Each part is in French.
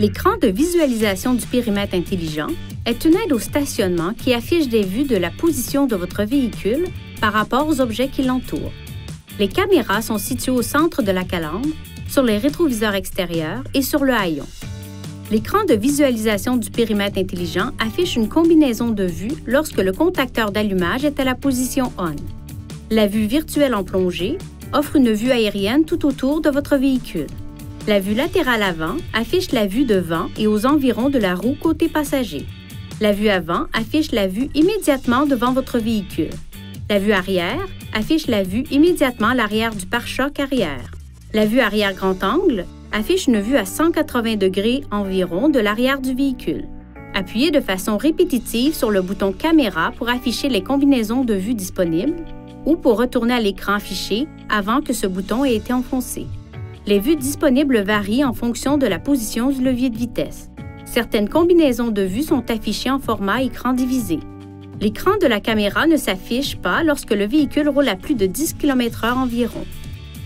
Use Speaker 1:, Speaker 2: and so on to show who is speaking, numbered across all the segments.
Speaker 1: L'écran de visualisation du périmètre intelligent est une aide au stationnement qui affiche des vues de la position de votre véhicule par rapport aux objets qui l'entourent. Les caméras sont situées au centre de la calandre, sur les rétroviseurs extérieurs et sur le haillon. L'écran de visualisation du périmètre intelligent affiche une combinaison de vues lorsque le contacteur d'allumage est à la position ON. La vue virtuelle en plongée offre une vue aérienne tout autour de votre véhicule. La vue latérale avant affiche la vue devant et aux environs de la roue côté passager. La vue avant affiche la vue immédiatement devant votre véhicule. La vue arrière affiche la vue immédiatement à l'arrière du pare-choc arrière. La vue arrière grand angle affiche une vue à 180 degrés environ de l'arrière du véhicule. Appuyez de façon répétitive sur le bouton Caméra pour afficher les combinaisons de vues disponibles ou pour retourner à l'écran affiché avant que ce bouton ait été enfoncé. Les vues disponibles varient en fonction de la position du levier de vitesse. Certaines combinaisons de vues sont affichées en format écran divisé. L'écran de la caméra ne s'affiche pas lorsque le véhicule roule à plus de 10 km/h environ.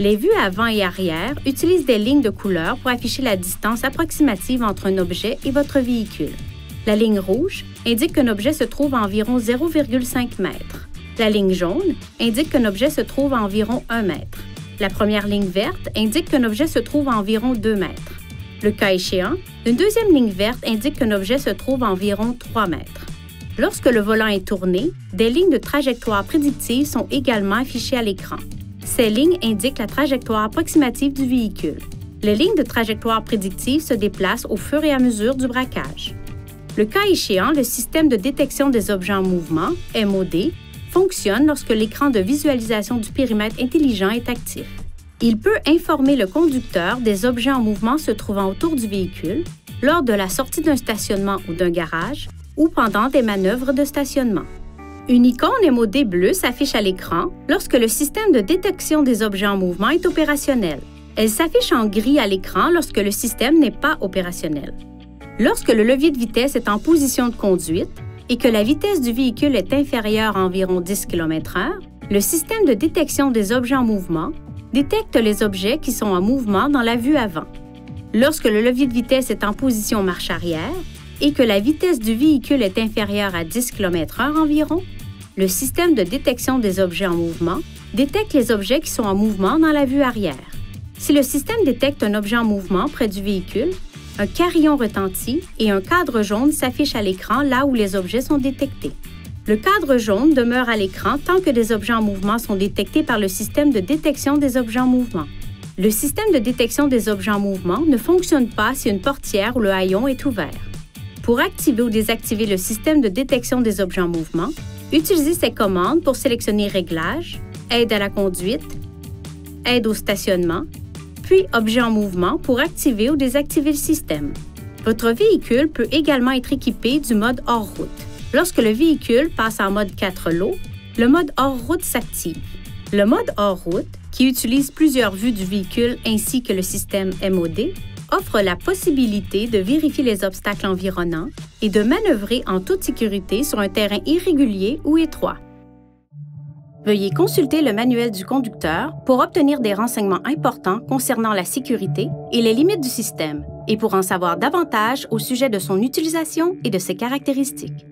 Speaker 1: Les vues avant et arrière utilisent des lignes de couleur pour afficher la distance approximative entre un objet et votre véhicule. La ligne rouge indique qu'un objet se trouve à environ 0,5 m. La ligne jaune indique qu'un objet se trouve à environ 1 mètre. La première ligne verte indique qu'un objet se trouve à environ 2 mètres. Le cas échéant, une deuxième ligne verte indique qu'un objet se trouve à environ 3 mètres. Lorsque le volant est tourné, des lignes de trajectoire prédictives sont également affichées à l'écran. Ces lignes indiquent la trajectoire approximative du véhicule. Les lignes de trajectoire prédictive se déplacent au fur et à mesure du braquage. Le cas échéant, le système de détection des objets en mouvement, MOD, fonctionne lorsque l'écran de visualisation du périmètre intelligent est actif. Il peut informer le conducteur des objets en mouvement se trouvant autour du véhicule lors de la sortie d'un stationnement ou d'un garage ou pendant des manœuvres de stationnement. Une icône MOD bleue s'affiche à l'écran lorsque le système de détection des objets en mouvement est opérationnel. Elle s'affiche en gris à l'écran lorsque le système n'est pas opérationnel. Lorsque le levier de vitesse est en position de conduite, et que la vitesse du véhicule est inférieure à environ 10 km/h, le système de détection des objets en mouvement détecte les objets qui sont en mouvement dans la vue avant. Lorsque le levier de vitesse est en position marche arrière et que la vitesse du véhicule est inférieure à 10 km/h environ, le système de détection des objets en mouvement détecte les objets qui sont en mouvement dans la vue arrière. Si le système détecte un objet en mouvement près du véhicule, un carillon retentit et un cadre jaune s'affiche à l'écran là où les objets sont détectés. Le cadre jaune demeure à l'écran tant que des objets en mouvement sont détectés par le système de détection des objets en mouvement. Le système de détection des objets en mouvement ne fonctionne pas si une portière ou le haillon est ouvert. Pour activer ou désactiver le système de détection des objets en mouvement, utilisez ces commandes pour sélectionner Réglages, Aide à la conduite, Aide au stationnement puis Objet en mouvement pour activer ou désactiver le système. Votre véhicule peut également être équipé du mode hors route. Lorsque le véhicule passe en mode 4 lots, le mode hors route s'active. Le mode hors route, qui utilise plusieurs vues du véhicule ainsi que le système MOD, offre la possibilité de vérifier les obstacles environnants et de manœuvrer en toute sécurité sur un terrain irrégulier ou étroit. Veuillez consulter le manuel du conducteur pour obtenir des renseignements importants concernant la sécurité et les limites du système et pour en savoir davantage au sujet de son utilisation et de ses caractéristiques.